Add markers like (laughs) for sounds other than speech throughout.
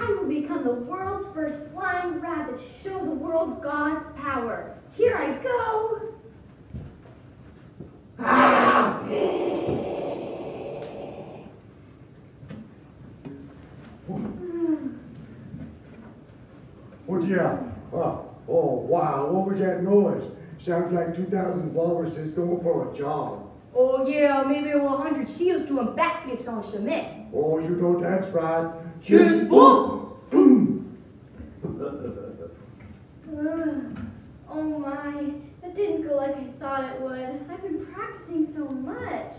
I will become the world's first flying rabbit to show the world God's power. Here I go. What yeah? Uh, oh wow, what was that noise? Sounds like 2,000 walruses going for a jog. Oh yeah, maybe 100 seals doing backflips on cement. Oh, you know that's right. Just boom! boom. (sighs) oh my, that didn't go like I thought it would. I've been practicing so much.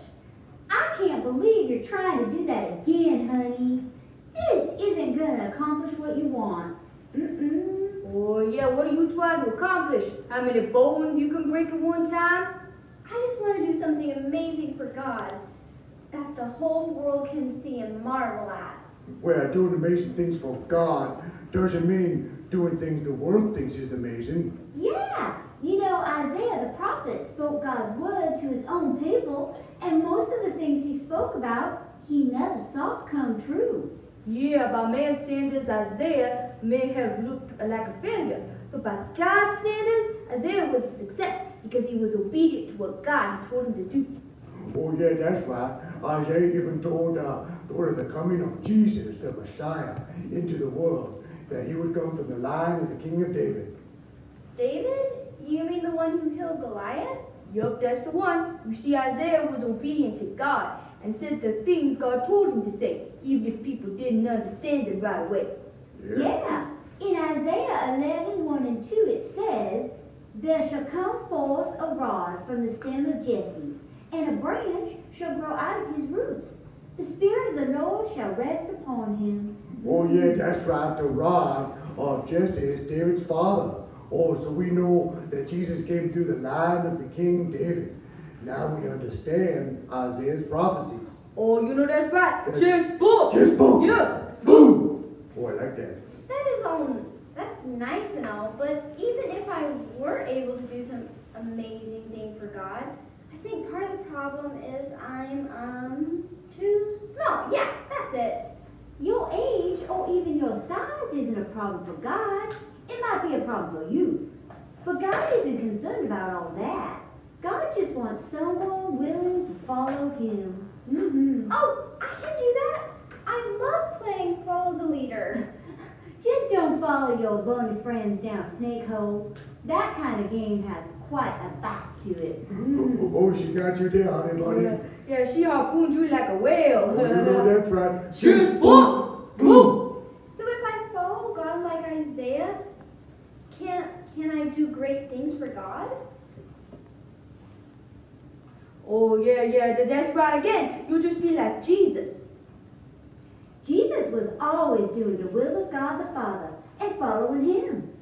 I can't believe you're trying to do that again, honey. This isn't gonna accomplish what you want. Mm-mm. Oh yeah, what are you trying to accomplish? How many bones you can break at one time? I just want to do something amazing for God that the whole world can see and marvel at. Well, doing amazing things for God doesn't mean doing things the world thinks is amazing. Yeah, you know, Isaiah the prophet spoke God's word to his own people, and most of the things he spoke about, he never saw come true. Yeah, by man's standards, Isaiah may have looked like a failure, but by God's standards, Isaiah was a success because he was obedient to what God told him to do. Oh yeah, that's right. Isaiah even told, uh, told of the coming of Jesus, the Messiah, into the world, that he would come from the line of the King of David. David? You mean the one who killed Goliath? Yup, that's the one. You see, Isaiah was obedient to God and said the things God told him to say, even if people didn't understand it right away. Yeah. yeah. In Isaiah 11, 1 and 2, it says, There shall come forth a rod from the stem of Jesse, and a branch shall grow out of his roots. The Spirit of the Lord shall rest upon him. Oh, yeah, that's right. The rod of Jesse is David's father. Oh, so we know that Jesus came through the line of the King David. Now we understand Isaiah's prophecies. Oh, you know that's right. Just boom. Just boom. Yeah. Boom. Oh, I like that. That is all, that's nice and all, but even if I were able to do some amazing thing for God, I think part of the problem is I'm, um, too small. Yeah, that's it. Your age or even your size isn't a problem for God. It might be a problem for you. But God isn't concerned about all that. God just wants someone willing to follow him. Mm -hmm. Oh, I can do that. I love playing follow the leader. (laughs) just don't follow your bunny friends down snake hole. That kind of game has quite a bite to it. Mm. Oh, she got you there, honey buddy. Yeah, yeah she harpooned you like a whale. Oh, you know that's right. (laughs) Just boom, boom. So if I follow God like Isaiah, can can I do great things for God? Oh, yeah, yeah, that's right again. You'll just be like Jesus. Jesus was always doing the will of God the Father and following him.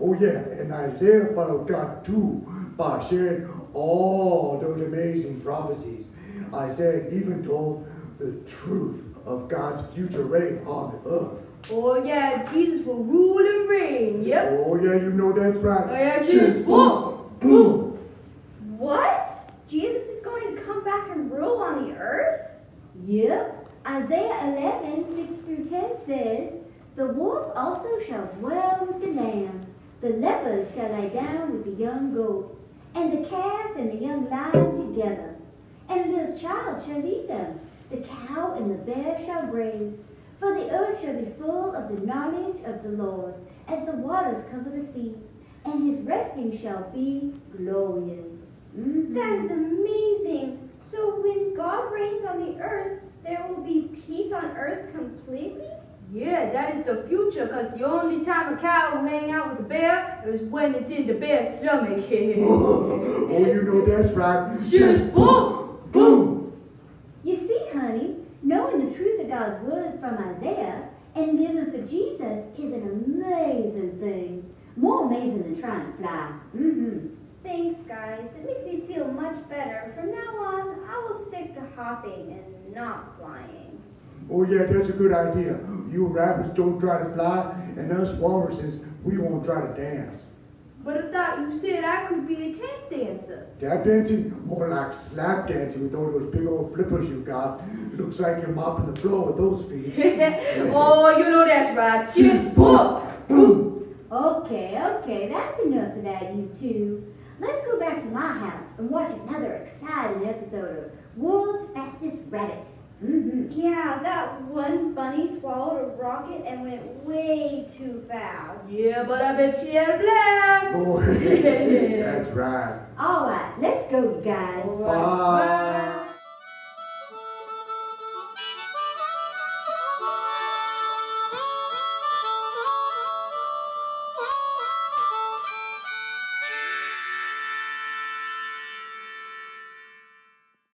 Oh, yeah, and Isaiah followed God too by sharing all those amazing prophecies. Isaiah even told the truth of God's future reign on the earth. Oh, yeah, Jesus will rule and reign, yep. Oh, yeah, you know that's right. Oh, yeah, Jesus, boom, boom. What? Jesus is going to come back and rule on the earth? Yep. Isaiah 11, 6 through 10 says, The wolf also shall dwell with the lamb. The leopard shall lie down with the young goat, and the calf and the young lion together. And a little child shall lead them. The cow and the bear shall graze. For the earth shall be full of the knowledge of the Lord, as the waters cover the sea. And his resting shall be glorious. Mm -hmm. That is amazing. So when God reigns on the earth, there will be peace on earth completely? Yeah, that is the future, because the only time a cow will hang out with a bear is when it's in the bear's stomach. (laughs) oh, you know that's right. Just boom, boom. You see, honey, knowing the truth of God's word from Isaiah and living for Jesus is an amazing thing. More amazing than trying to fly. Mm-hmm. Thanks, guys. It makes me feel much better. From now on, I will stick to hopping and not flying. Oh, yeah, that's a good idea. You rabbits don't try to fly, and us walruses, we won't try to dance. But I thought you said I could be a tap dancer. Tap dancing? More like slap dancing with all those big old flippers you got. Looks like you're mopping the floor with those feet. (laughs) oh, you know that's right. Cheers, boom, boom. Okay, okay, that's enough about you two. Let's go back to my house and watch another exciting episode of World's Fastest Rabbit. Mm-hmm. Yeah, that one bunny swallowed a rocket and went way too fast. Yeah, but I bet she had a blast. Oh, (laughs) that's right. All right, let's go, you guys. All right, Bye.